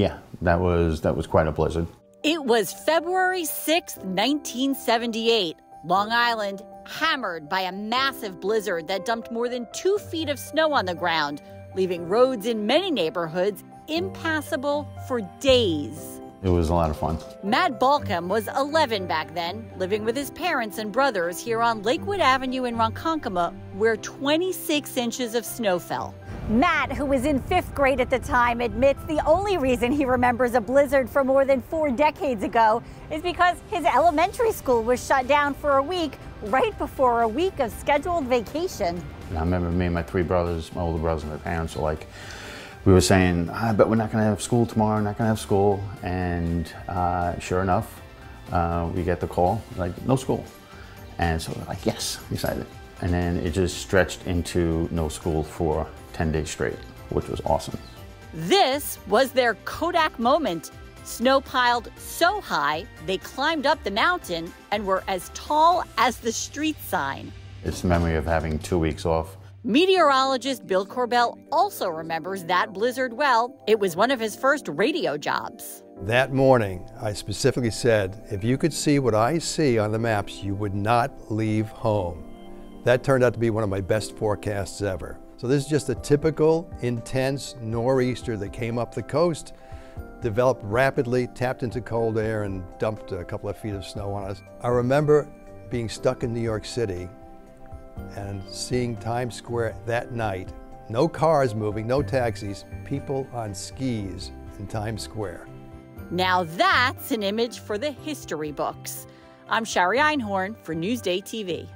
Yeah, that was that was quite a blizzard. It was February 6th, 1978. Long Island hammered by a massive blizzard that dumped more than two feet of snow on the ground, leaving roads in many neighborhoods impassable for days. It was a lot of fun. Matt Balcom was 11 back then, living with his parents and brothers here on Lakewood Avenue in Ronkonkoma, where 26 inches of snow fell. Matt, who was in fifth grade at the time, admits the only reason he remembers a blizzard from more than four decades ago is because his elementary school was shut down for a week right before a week of scheduled vacation. And I remember me and my three brothers, my older brothers and my parents were like, we were saying, I bet we're not going to have school tomorrow, not going to have school. And uh, sure enough, uh, we get the call, like, no school. And so we're like, yes, excited. And then it just stretched into no school for 10 days straight, which was awesome. This was their Kodak moment. Snow piled so high, they climbed up the mountain and were as tall as the street sign. It's the memory of having two weeks off Meteorologist Bill Korbel also remembers that blizzard well. It was one of his first radio jobs. That morning, I specifically said, if you could see what I see on the maps, you would not leave home. That turned out to be one of my best forecasts ever. So this is just a typical, intense nor'easter that came up the coast, developed rapidly, tapped into cold air, and dumped a couple of feet of snow on us. I remember being stuck in New York City and seeing Times Square that night. No cars moving, no taxis, people on skis in Times Square. Now that's an image for the history books. I'm Shari Einhorn for Newsday TV.